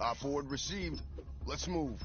Op forward received. Let's move.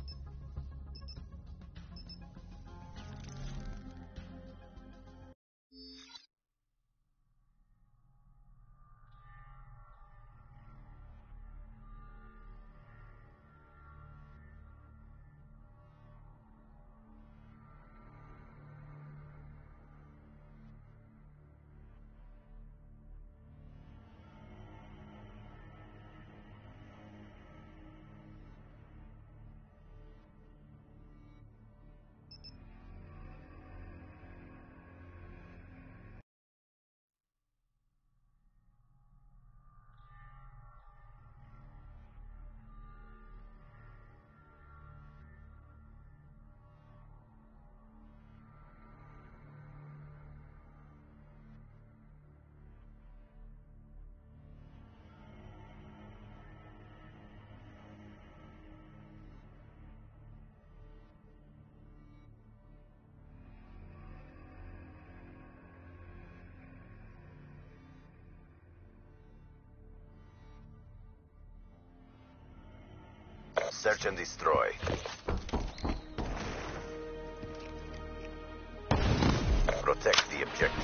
Search and destroy. Protect the objective.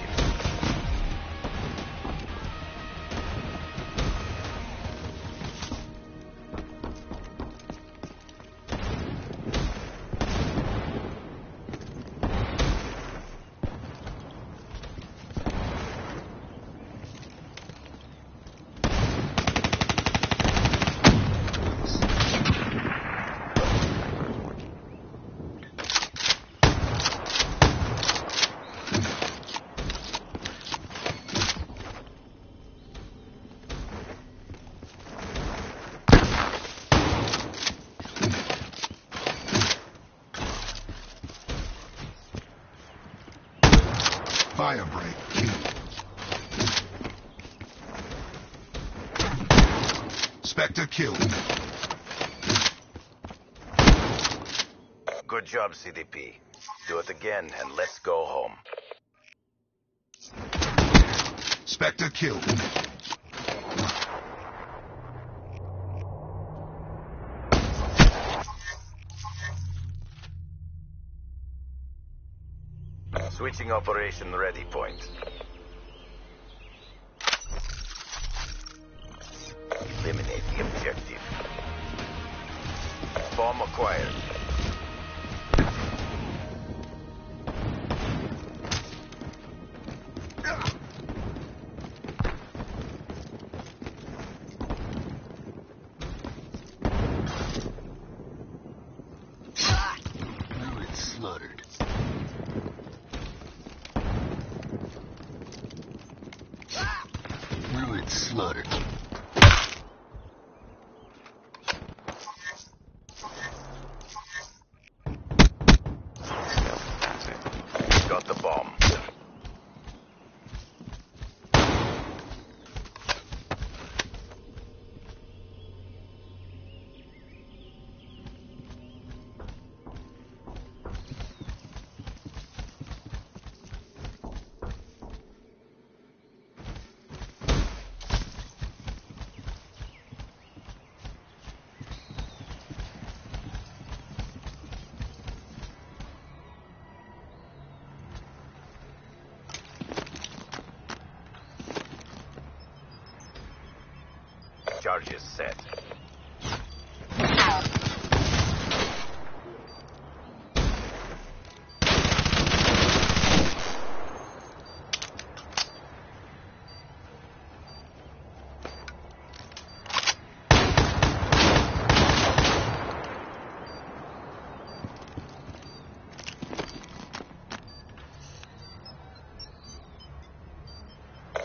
Job, CDP. Do it again and let's go home. Spectre killed. Switching operation ready point.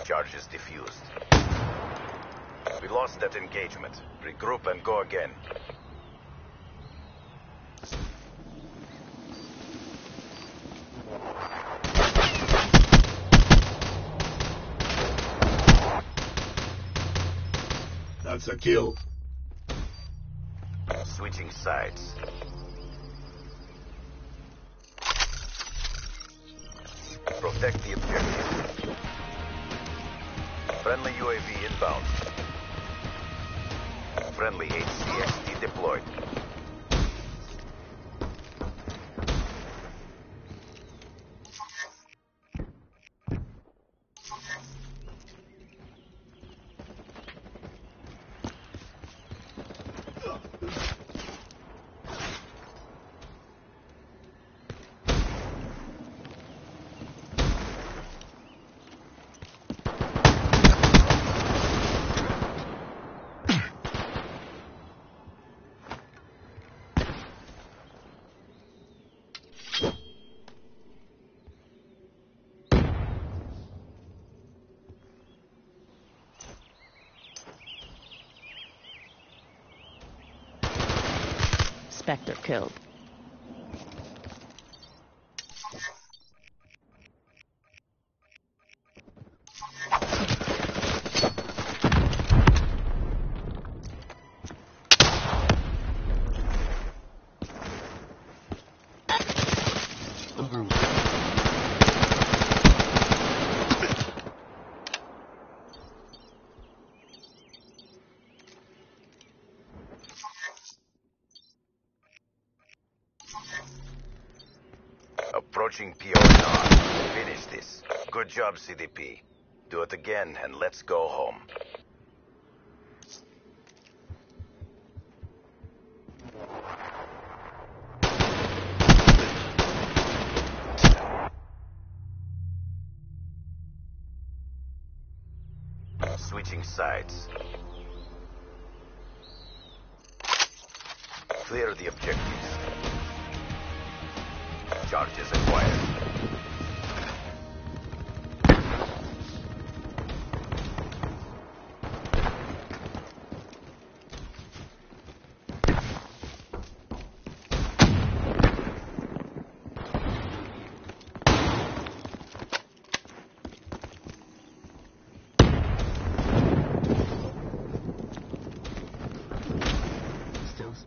Charges diffused. We lost that engagement. Regroup and go again. That's a kill. Switching sides. Friendly UAV inbound. Friendly HCXD deployed. Spectre killed. Number one. Approaching POR. Finish this. Good job, CDP. Do it again and let's go home.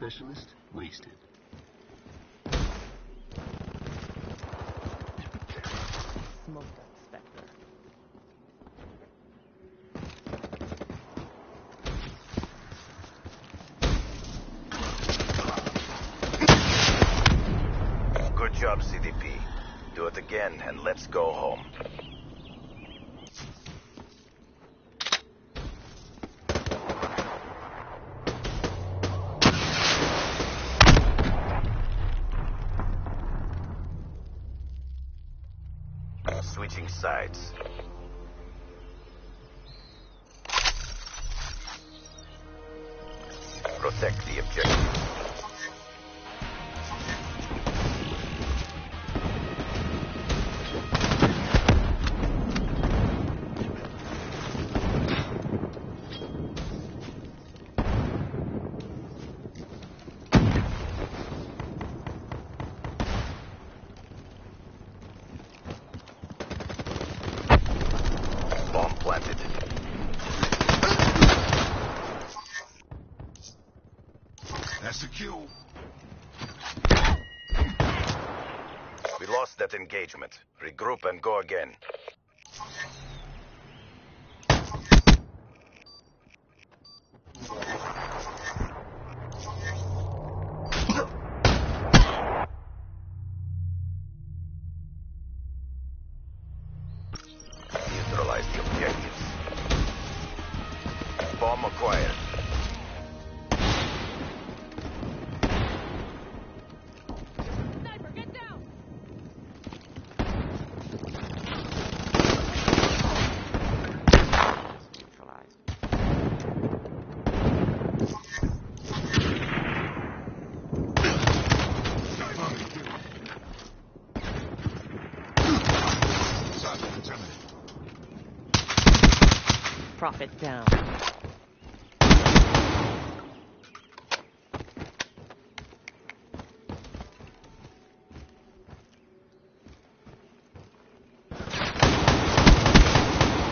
Specialist wasted. Smoke that Spectre. Good job, CDP. Do it again and let's go home. Engagement. Regroup and go again. Prophet down.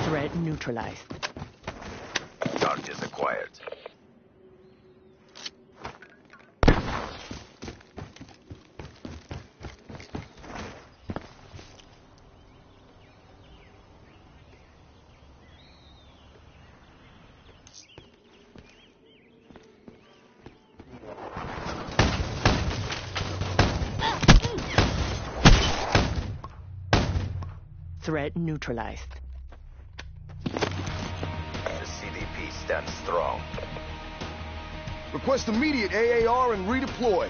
Threat neutralized. Charges acquired. Threat neutralized. The CDP stands strong. Request immediate AAR and redeploy.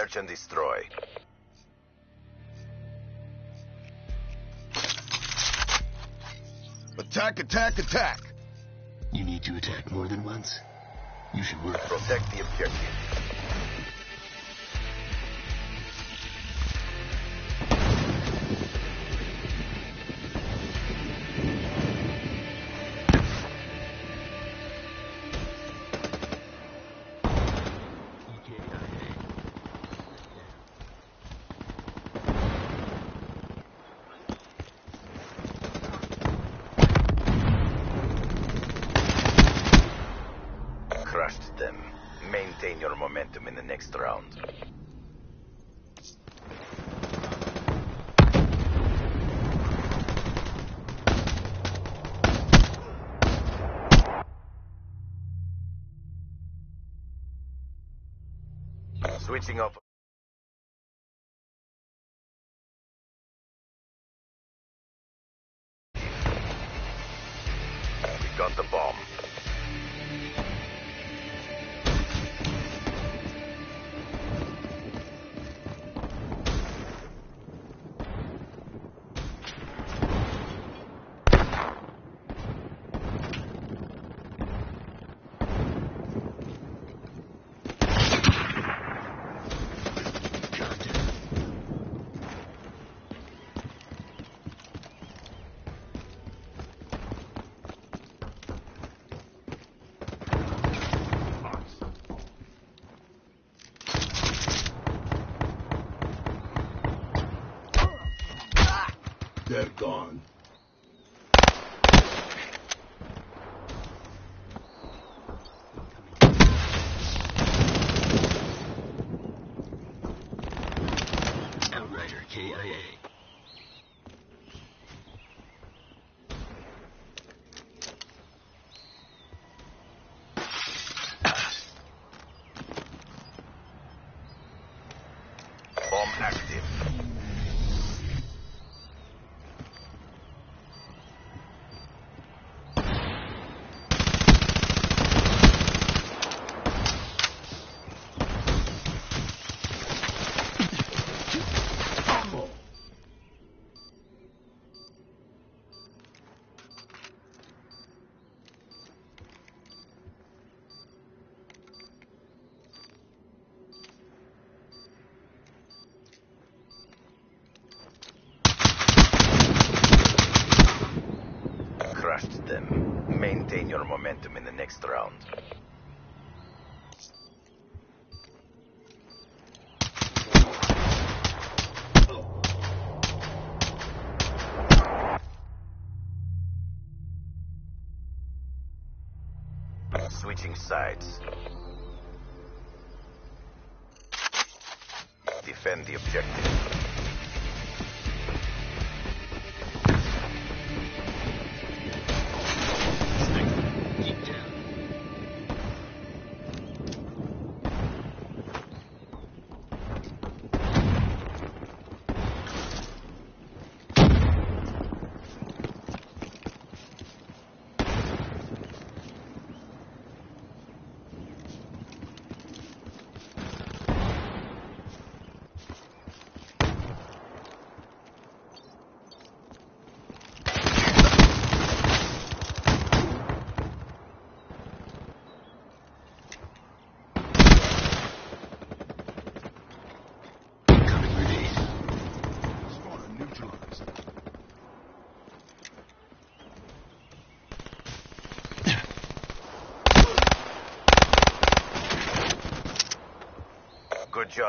Search and destroy. Attack, attack, attack. You need to attack more than once? You should work on Protect the objective. Switching off.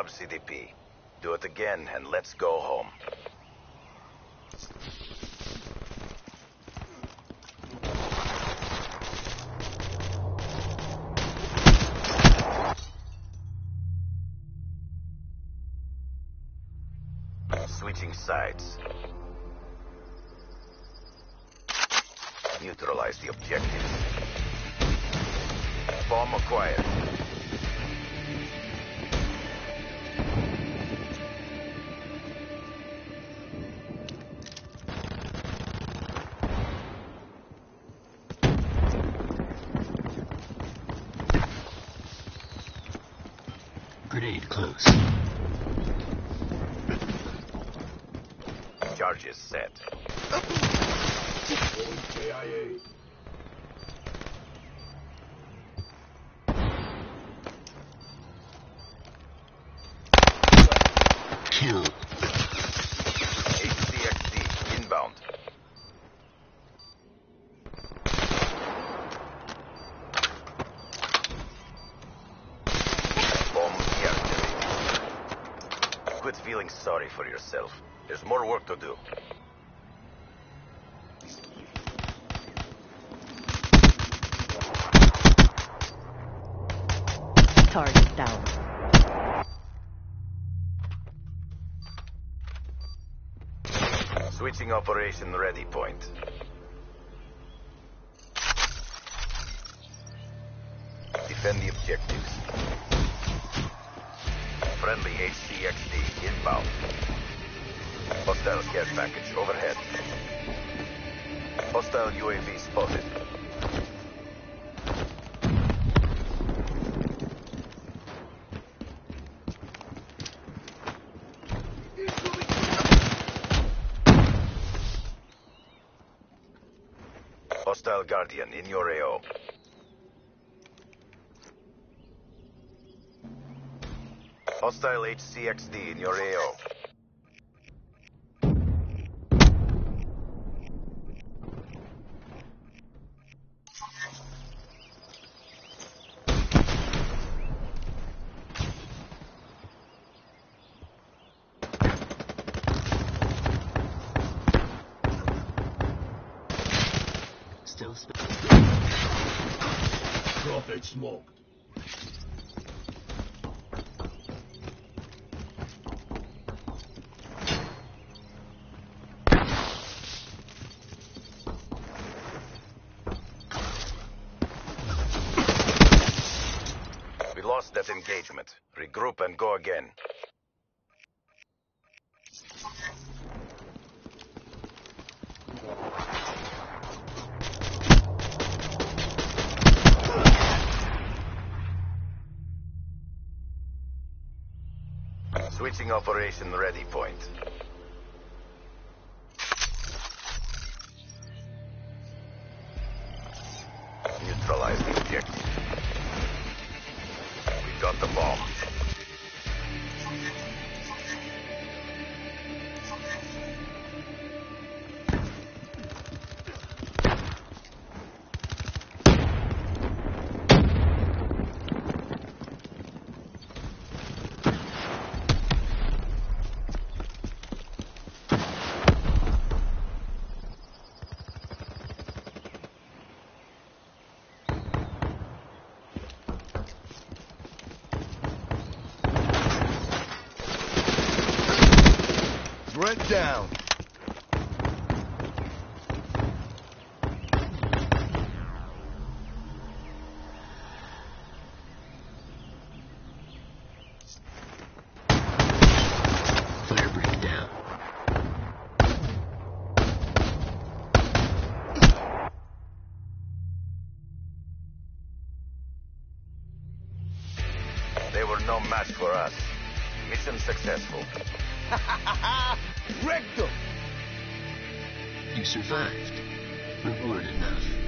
Job, CDP. Do it again and let's go home. Switching sides. Neutralize the objectives. Bomb acquired. There's more work to do. Target down. Switching operation ready point. Defend the objectives. Friendly HCXD inbound. Hostile care package overhead. Hostile UAV spotted. Hostile Guardian in your AO. Hostile HCXD in your AO. Regroup and go again. Switching operation ready point. Successful. Wrecked them. You survived. Reward enough.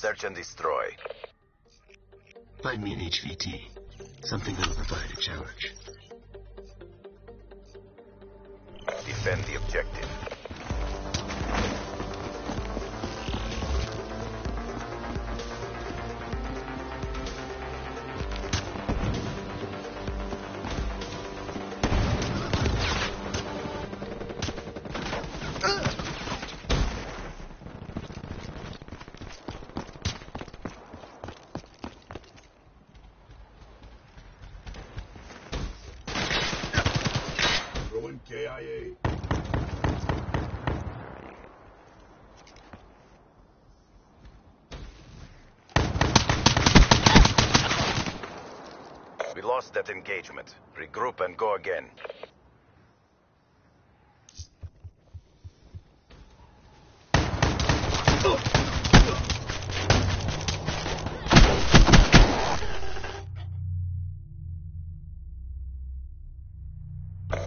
Search and destroy. Find me an HVT. Something that'll provide a challenge. Defend the objective. Engagement. Regroup and go again.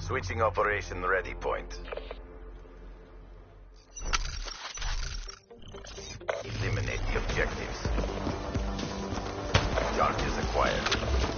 Switching operation ready point. Eliminate the objectives. Charges acquired.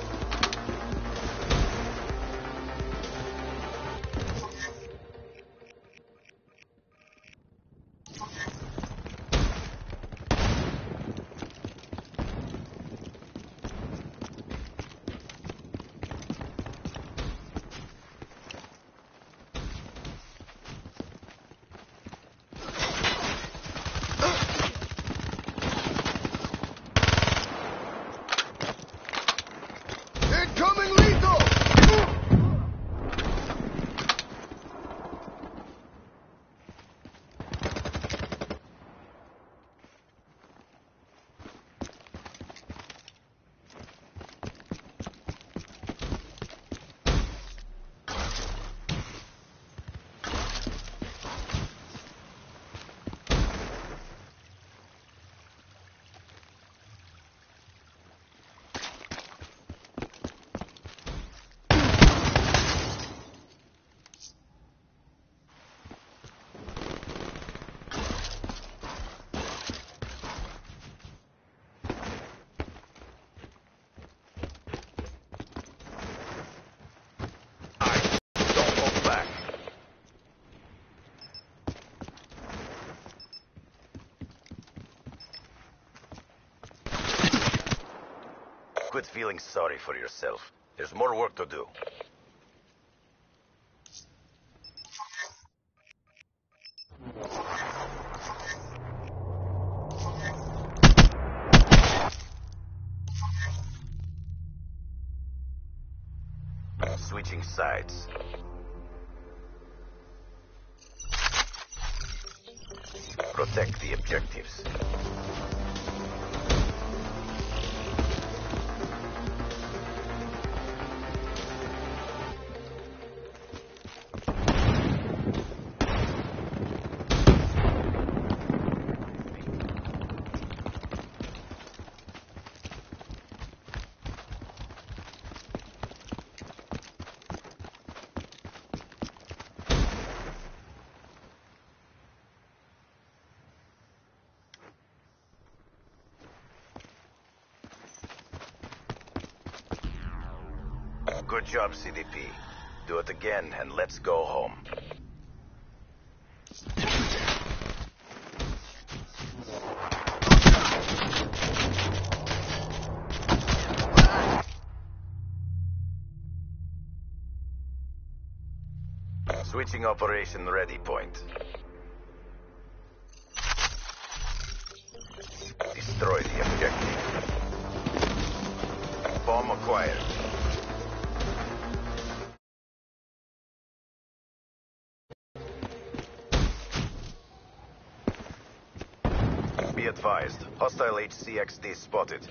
Feeling sorry for yourself. There's more work to do. Good job, CDP. Do it again and let's go home. Switching operation ready point. HCXD spotted.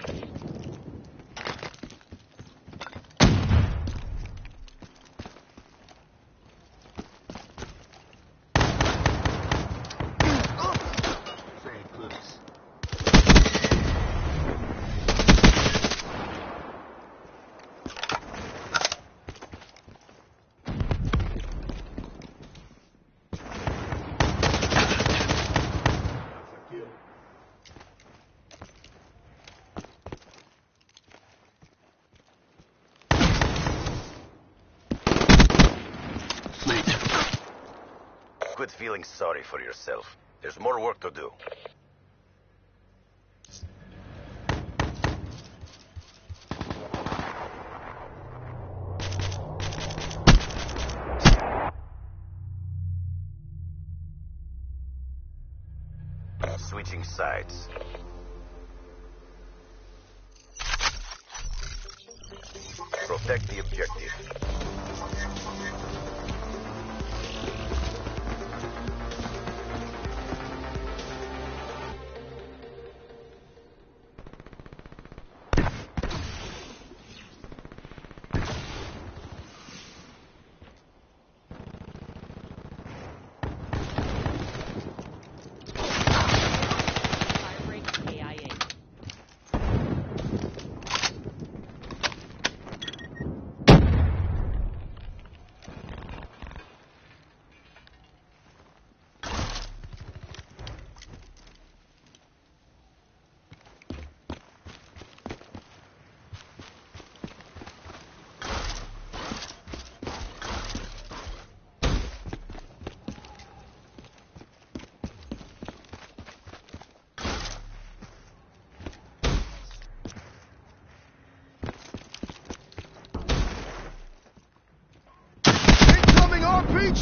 Feeling sorry for yourself. There's more work to do.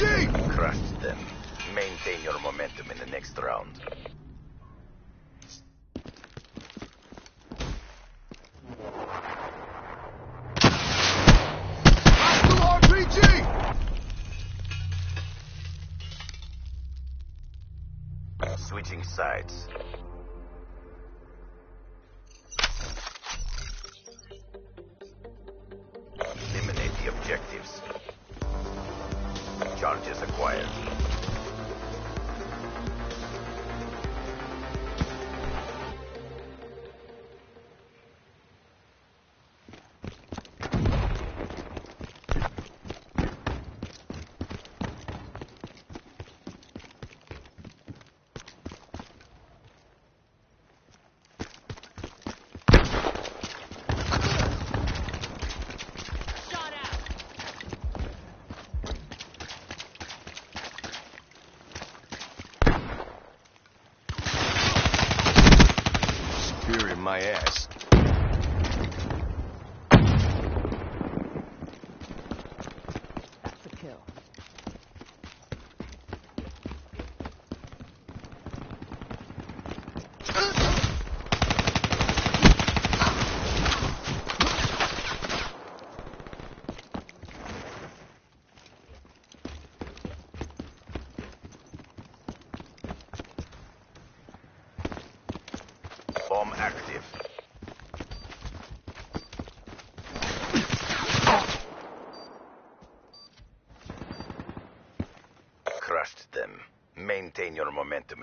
RPG! Crushed them. Maintain your momentum in the next round.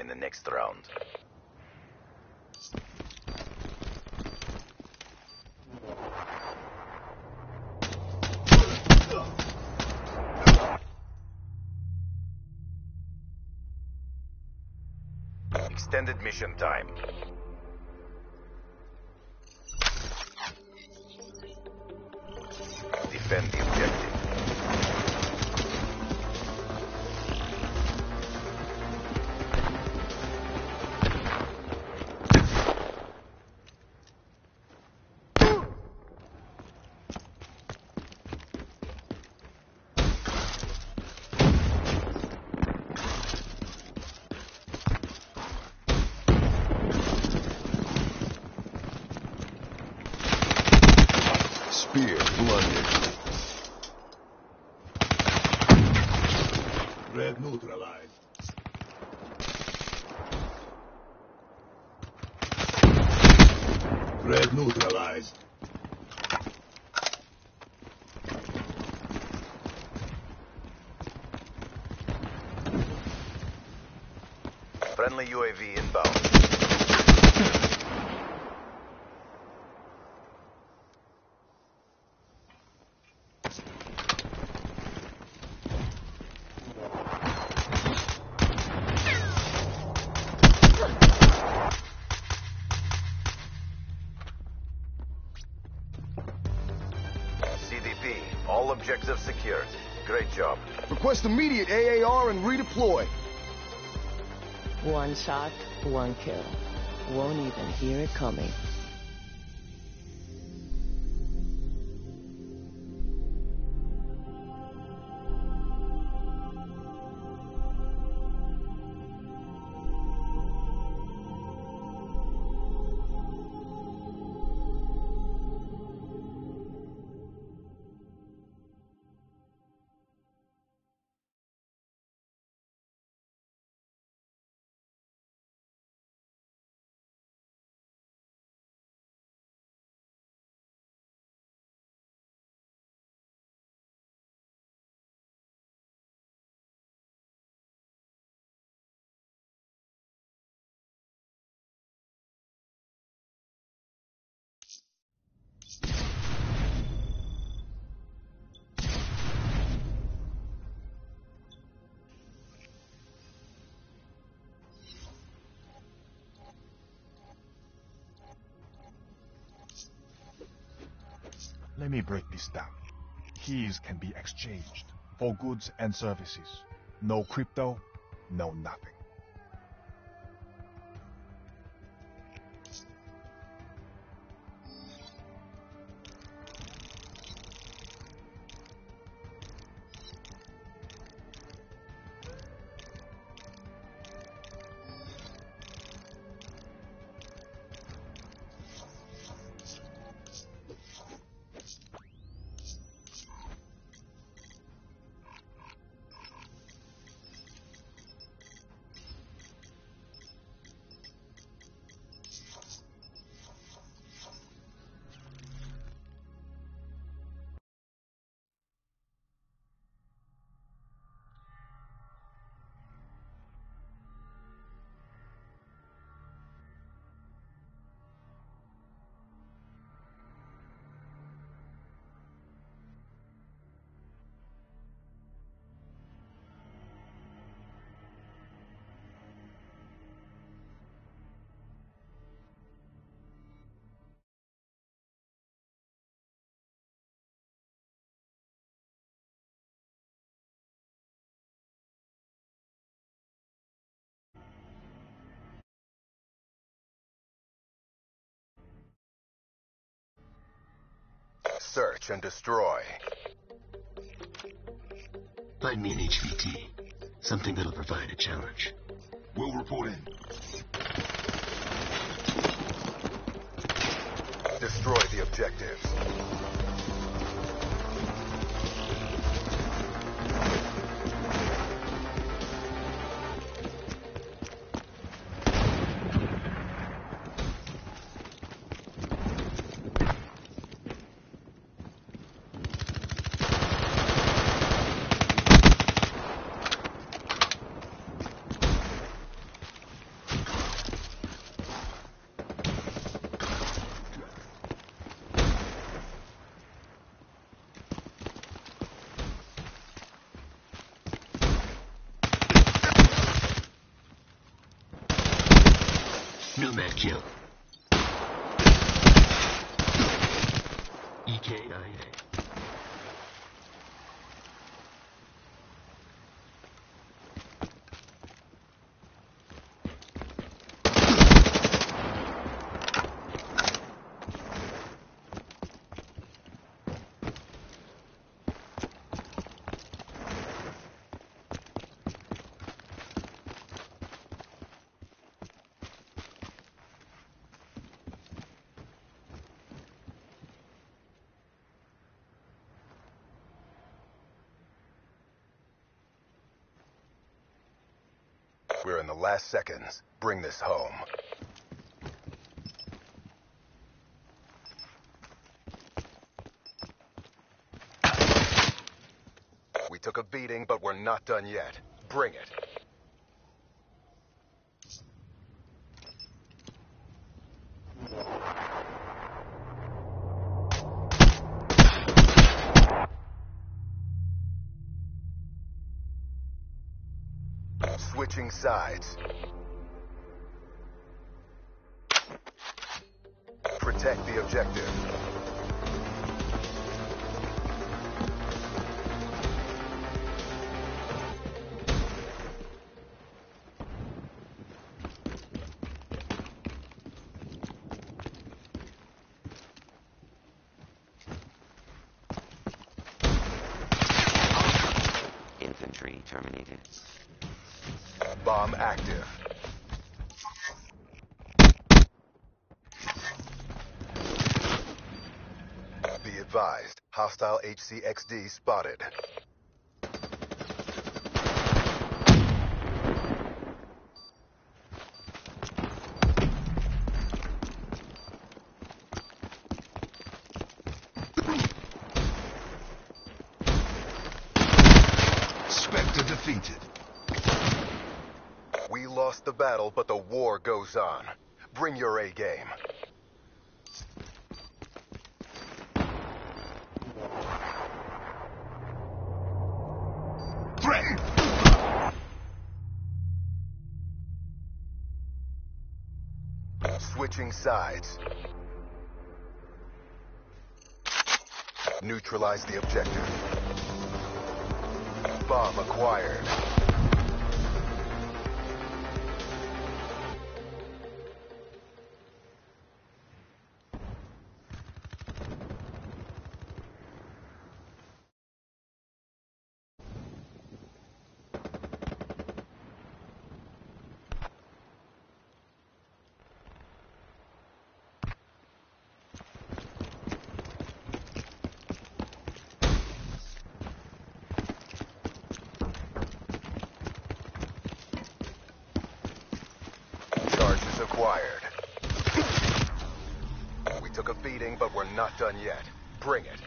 The next round. Extended mission time. Friendly UAV inbound. CDP, all objectives secured. Great job. Request immediate AAR and redeploy. One shot, one kill. Won't even hear it coming. Let me break this down. Keys can be exchanged for goods and services. No crypto, no nothing. Search and destroy. Find me an HVT. Something that'll provide a challenge. We'll report in. Destroy the objectives. We're in the last seconds. Bring this home. We took a beating, but we're not done yet. Bring it. Sides. Protect the objective. HCXD spotted. Spectre defeated. We lost the battle, but the war goes on. Switching sides. Neutralize the objective. Bomb acquired. Not done yet. Bring it.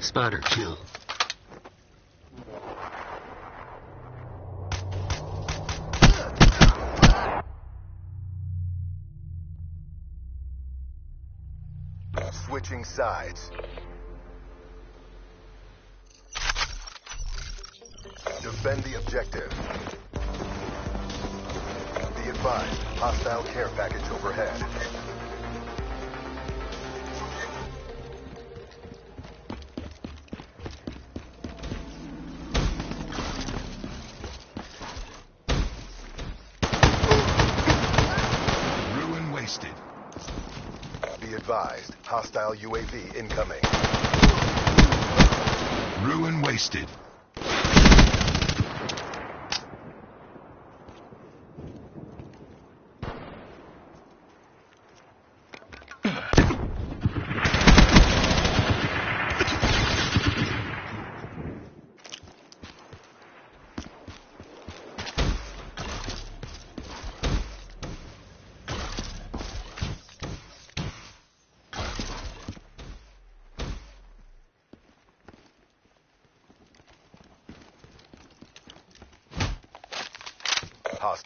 Spotter kill. Switching sides. Defend the objective. Be advised, hostile care package overhead. Hostile UAV incoming. Ruin wasted.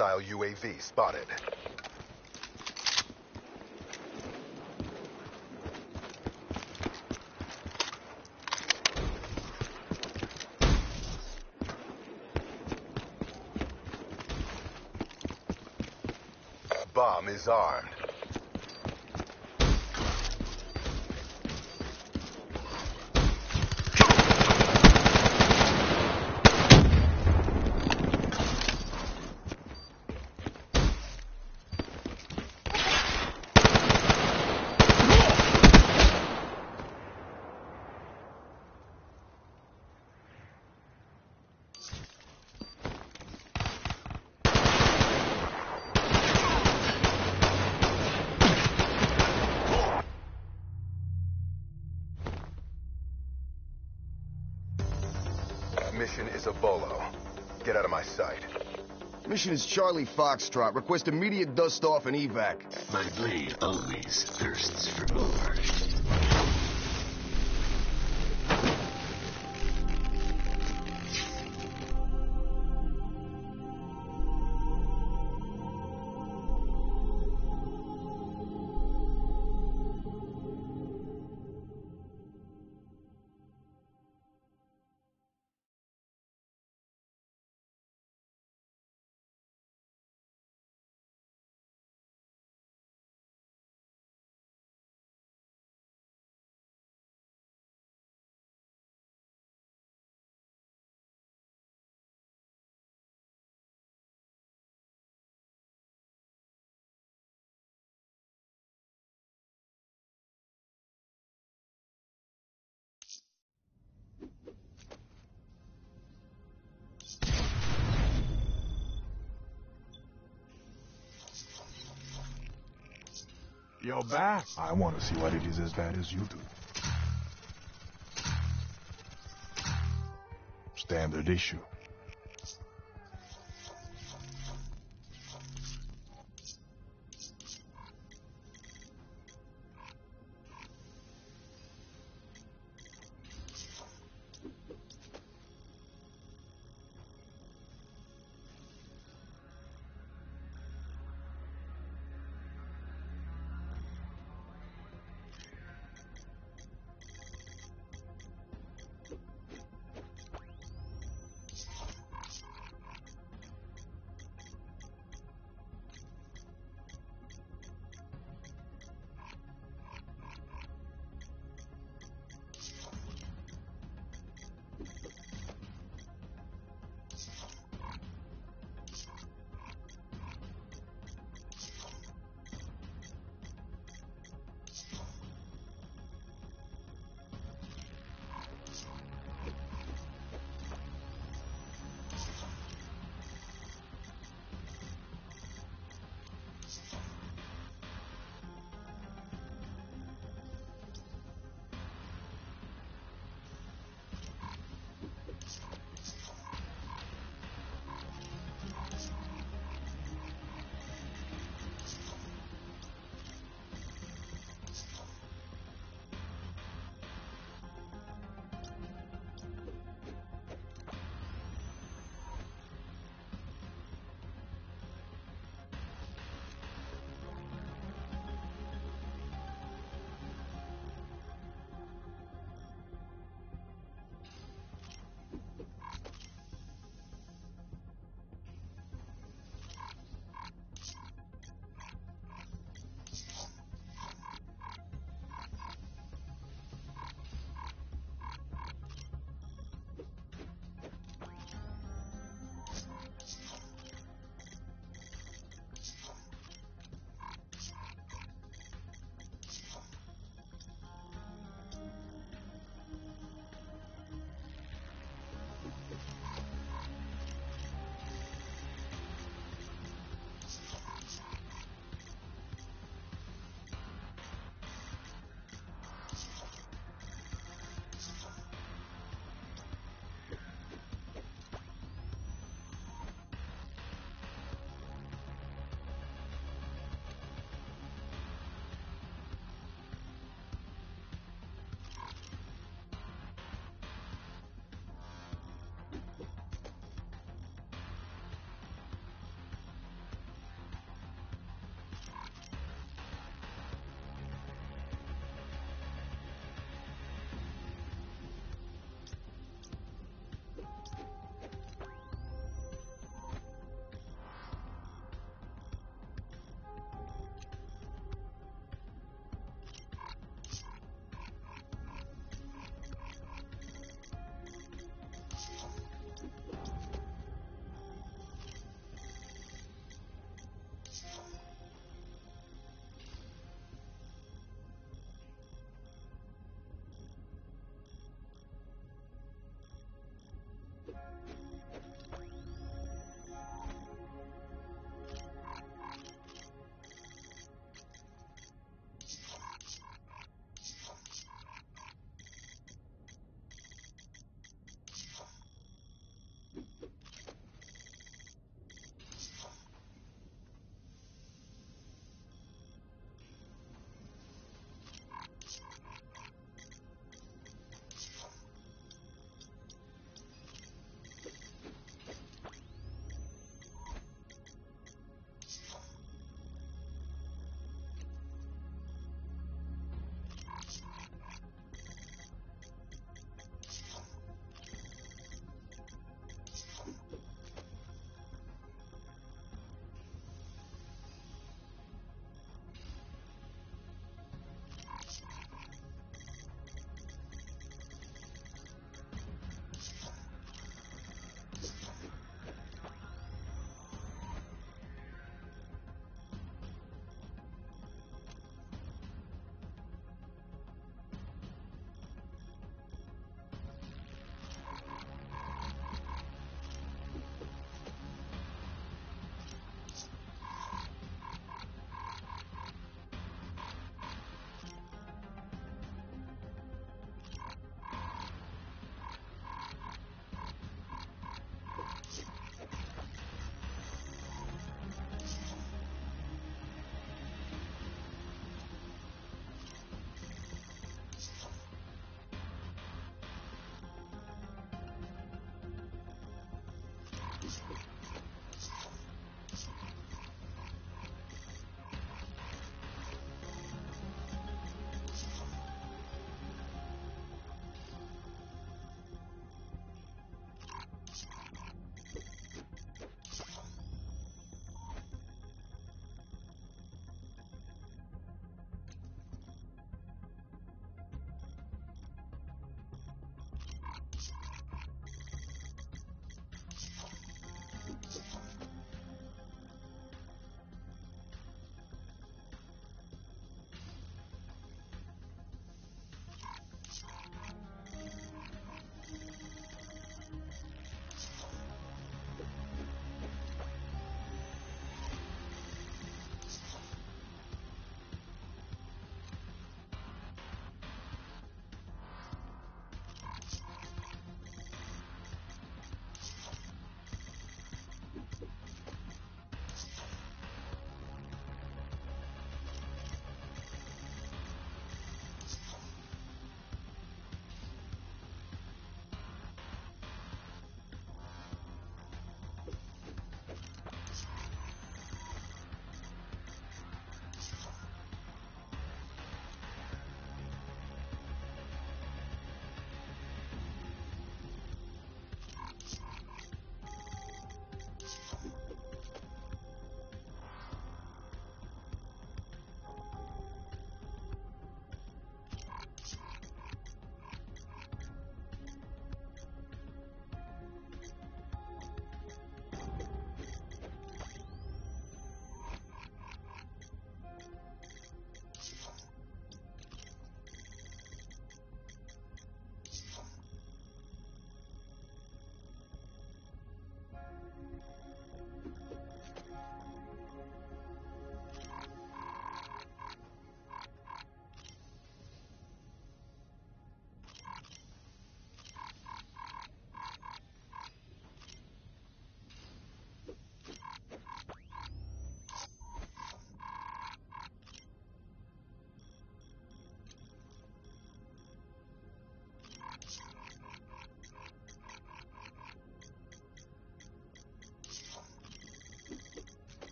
Hostile UAV spotted. Bomb is armed. Get out of my sight. Mission is Charlie Foxtrot. Request immediate dust off and evac. My blade always thirsts for more. You're back. I want to see what it is as bad as you do. Standard issue.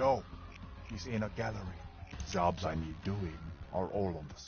Yo, he's in a gallery. Jobs I need doing are all on the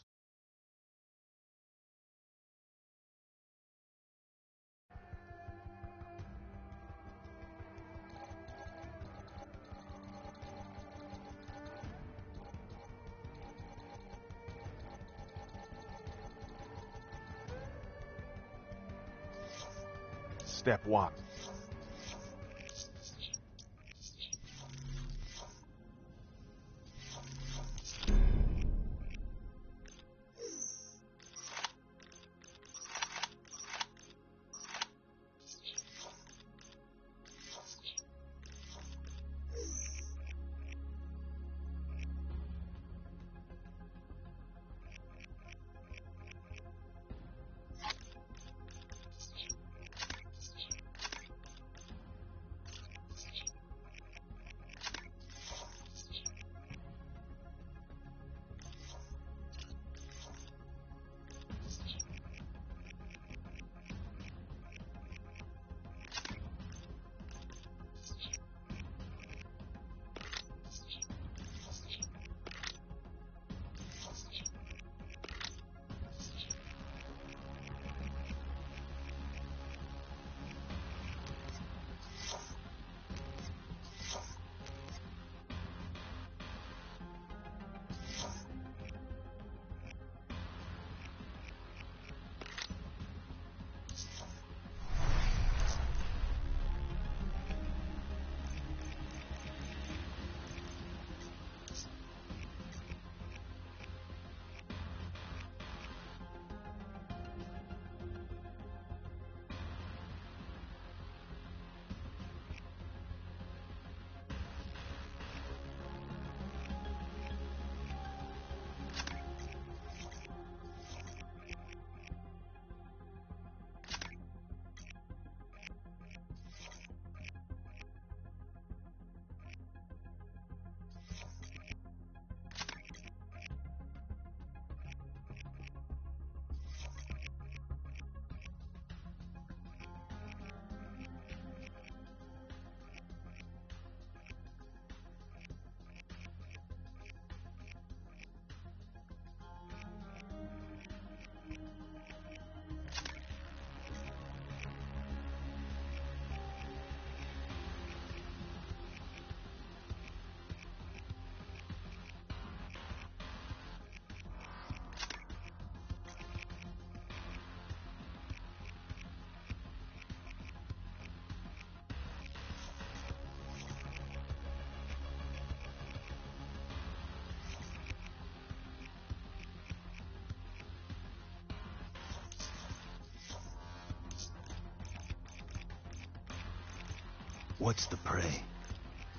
What's the prey?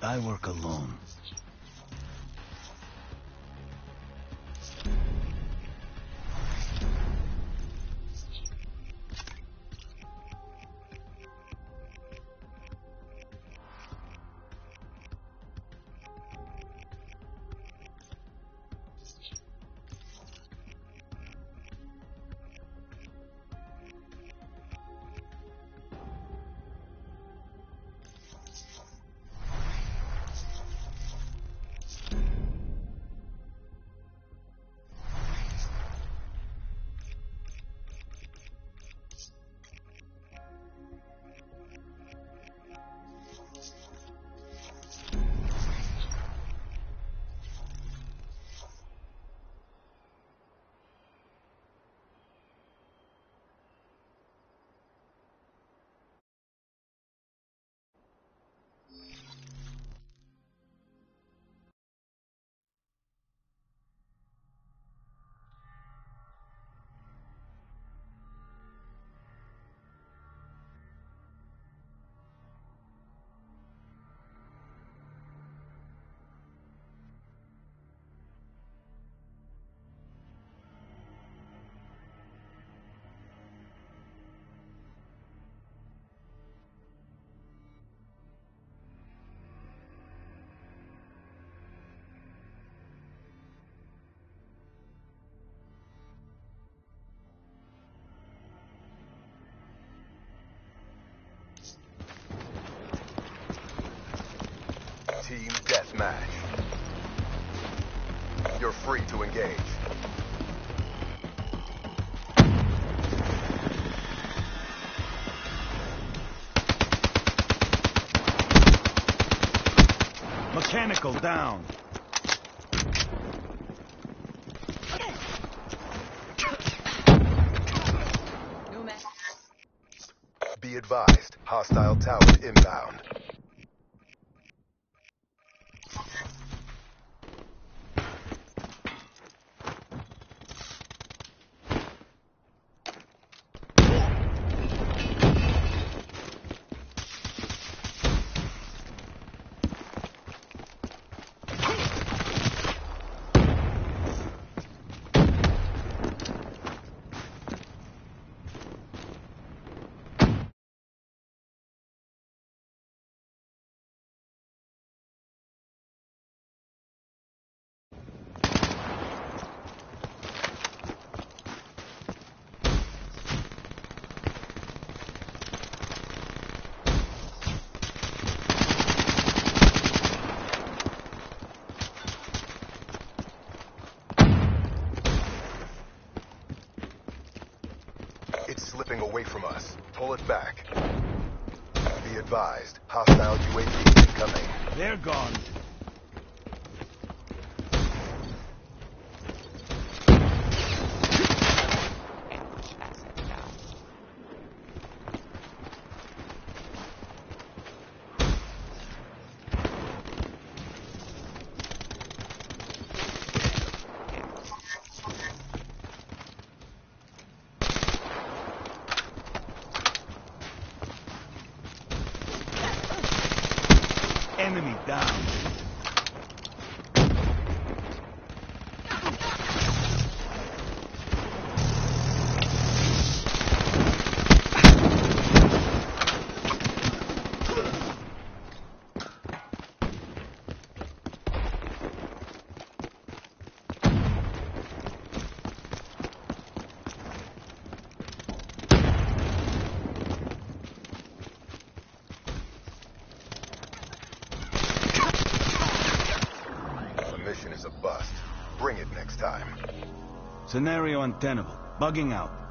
I work alone. Team deathmatch. You're free to engage. Mechanical down. Be advised, hostile tower inbound. Scenario untenable. Bugging out.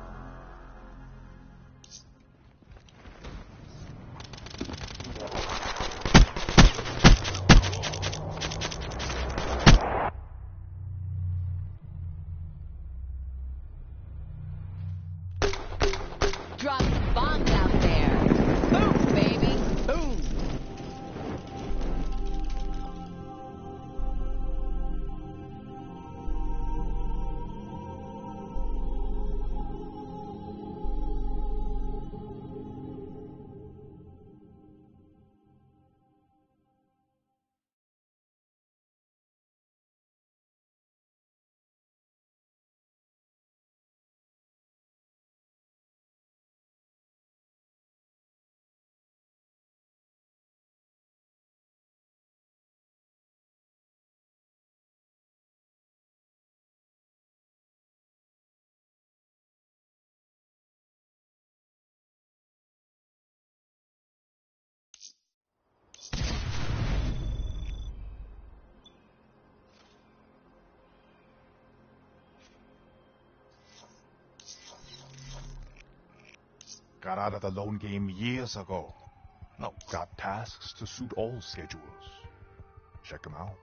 Got out of the lone game years ago. Now got tasks to suit all schedules. Check 'em out.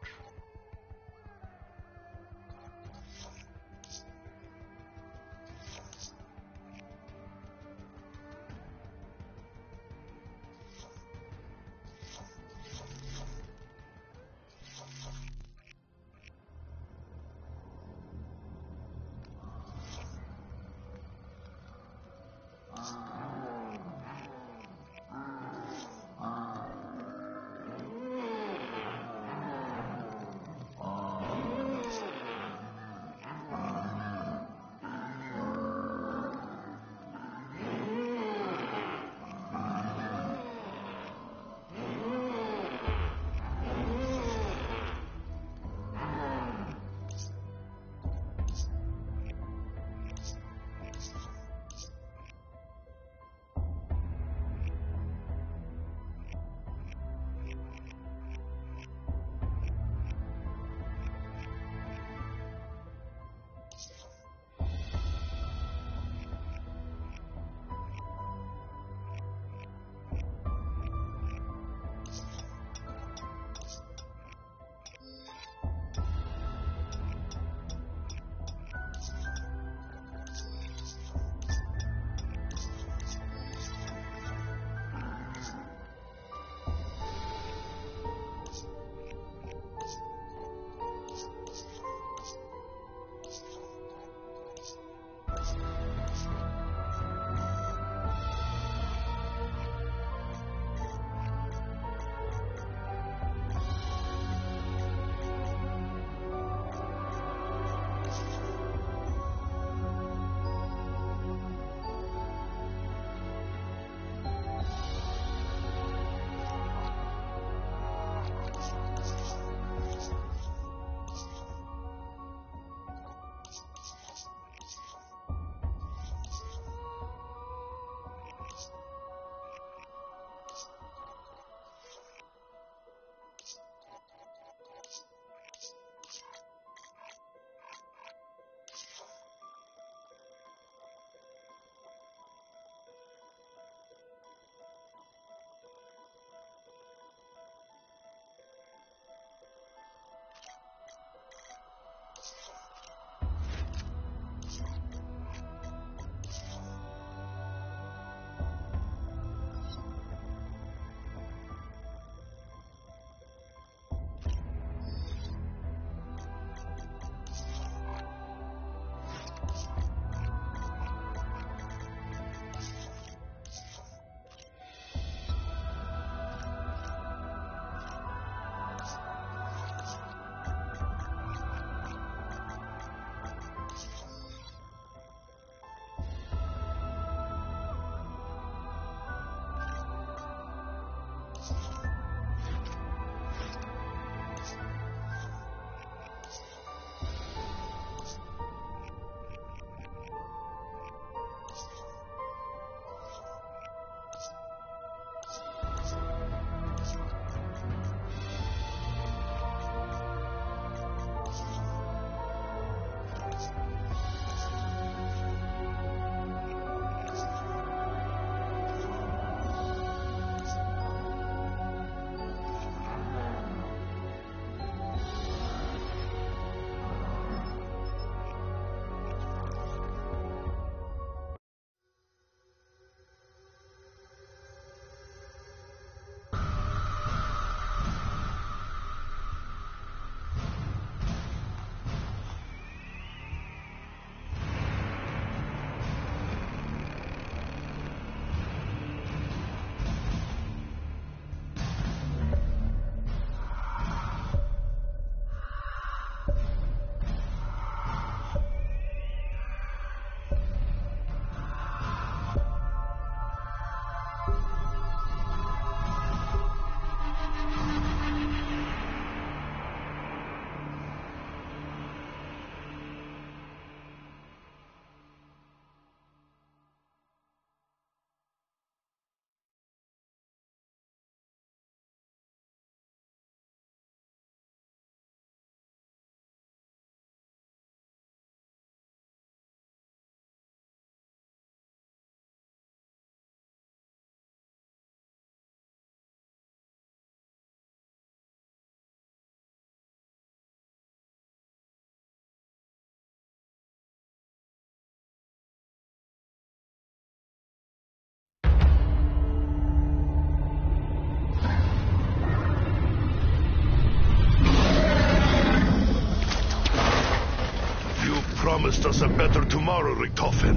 Promised us a better tomorrow, Richtofen.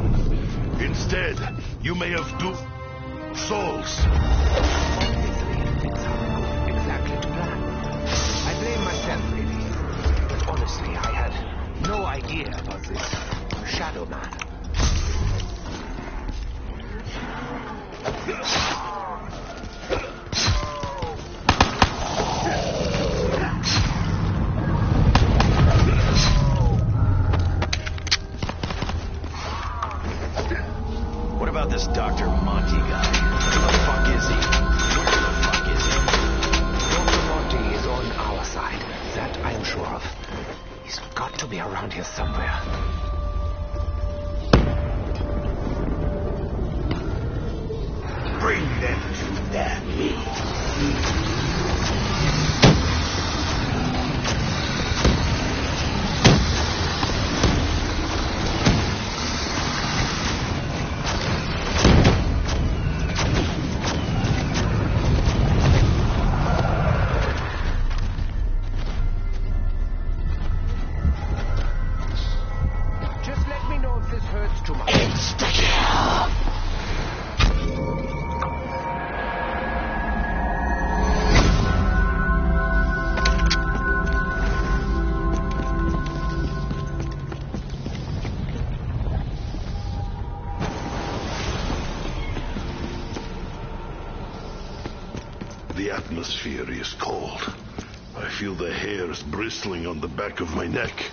Instead, you may have do... souls. Exactly to plan. I blame myself, really. But honestly, I had no idea about this Shadow Man. Bristling on the back of my neck.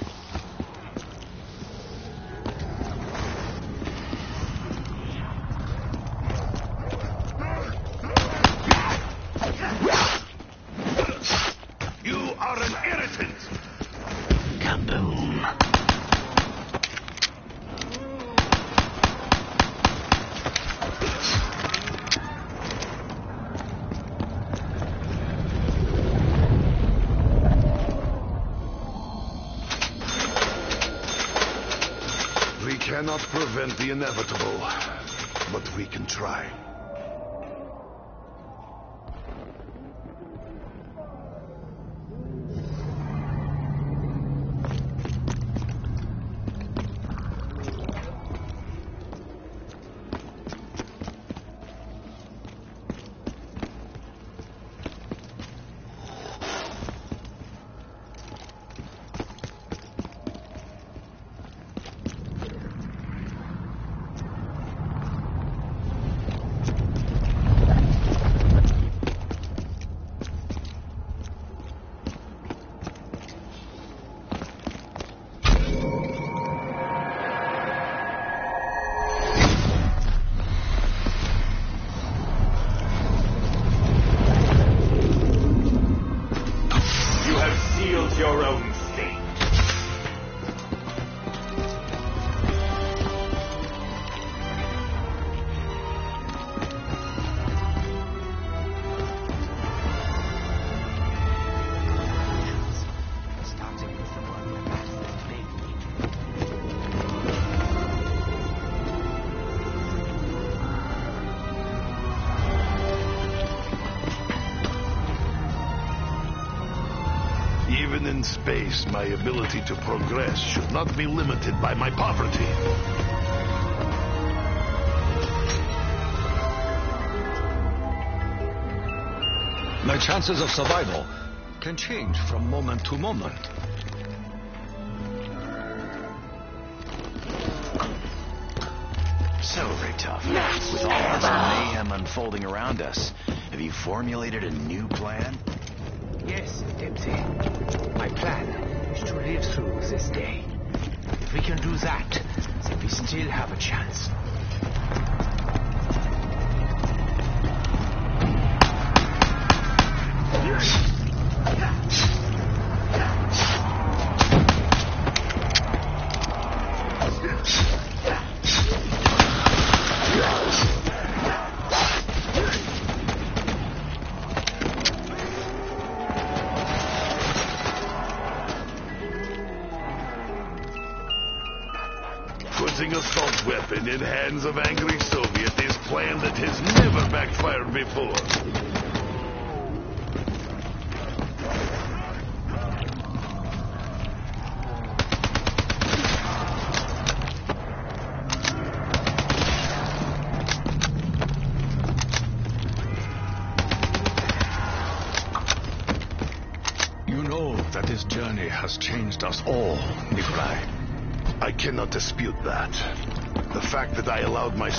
In space, my ability to progress should not be limited by my poverty. My chances of survival can change from moment to moment. So, Richtofen, with all this mayhem unfolding around us, have you formulated a new plan? Yes, Dempsey. My plan is to live through this day. If we can do that, then we still have a chance.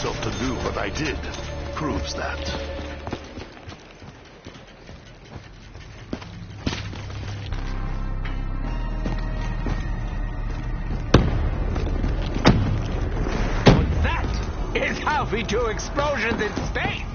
Myself to do what I did proves that. That is how we do explosions in space!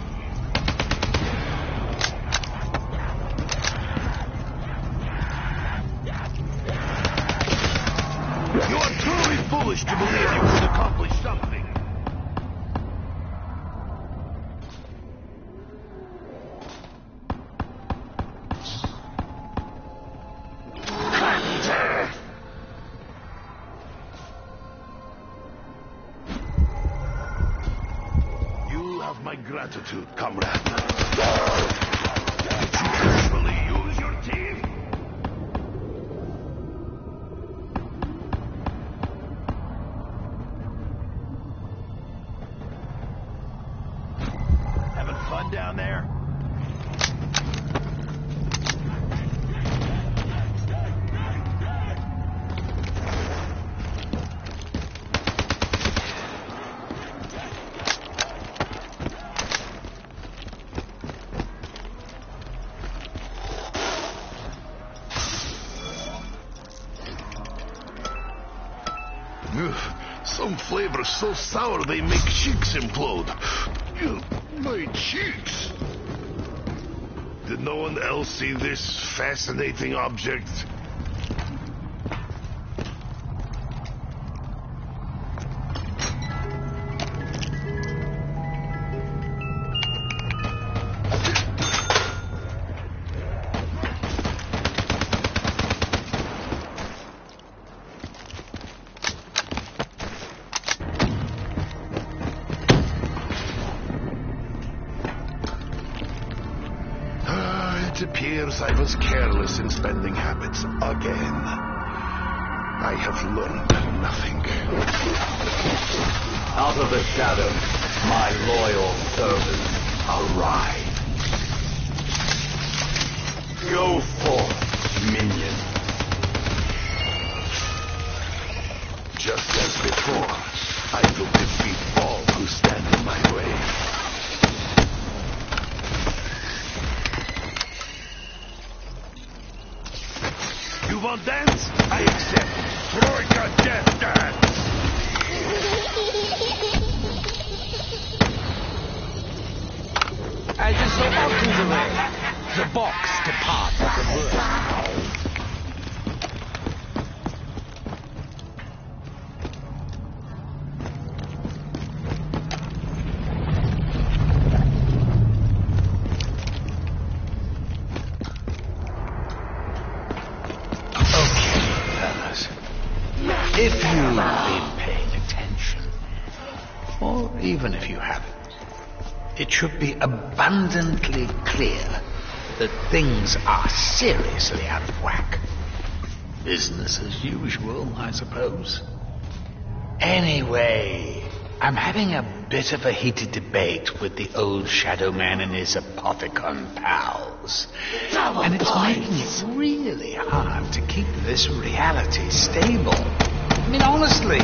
So sour they make cheeks implode. My cheeks. Did no one else see this fascinating object? Arrive. Abundantly clear that things are seriously out of whack. Business as usual, I suppose. Anyway, I'm having a bit of a heated debate with the old Shadow Man and his Apothicon pals. and it's making it really hard to keep this reality stable. I mean, honestly,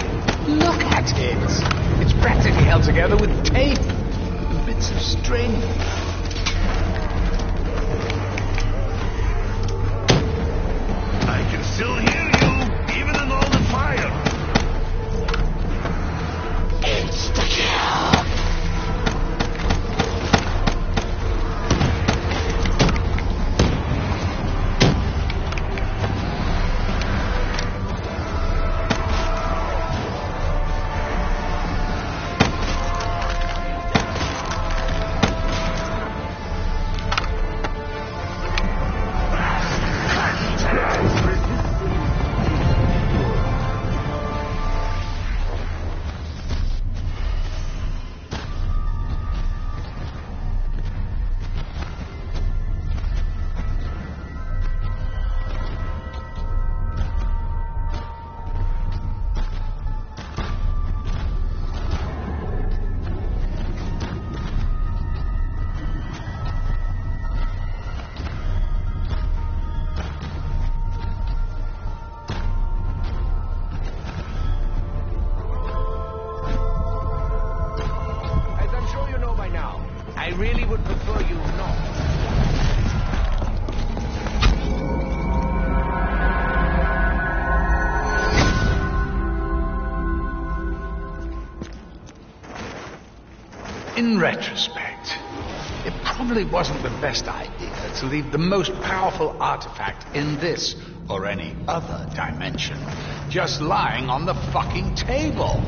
look at it. It's practically held together with tape and bits of string. Still hear retrospect, it probably wasn't the best idea to leave the most powerful artifact in this or any other dimension just lying on the fucking table.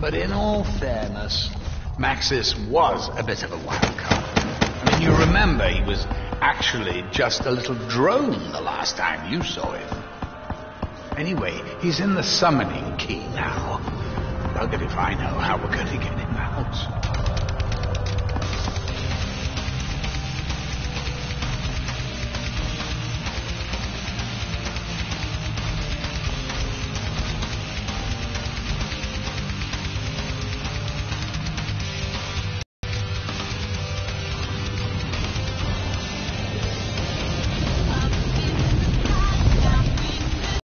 But in all fairness, Maxis was a bit of a wild card. I mean, you remember he was actually just a little drone the last time you saw him. Anyway, he's in the summoning key now. Buggered if I know how we're going to get him.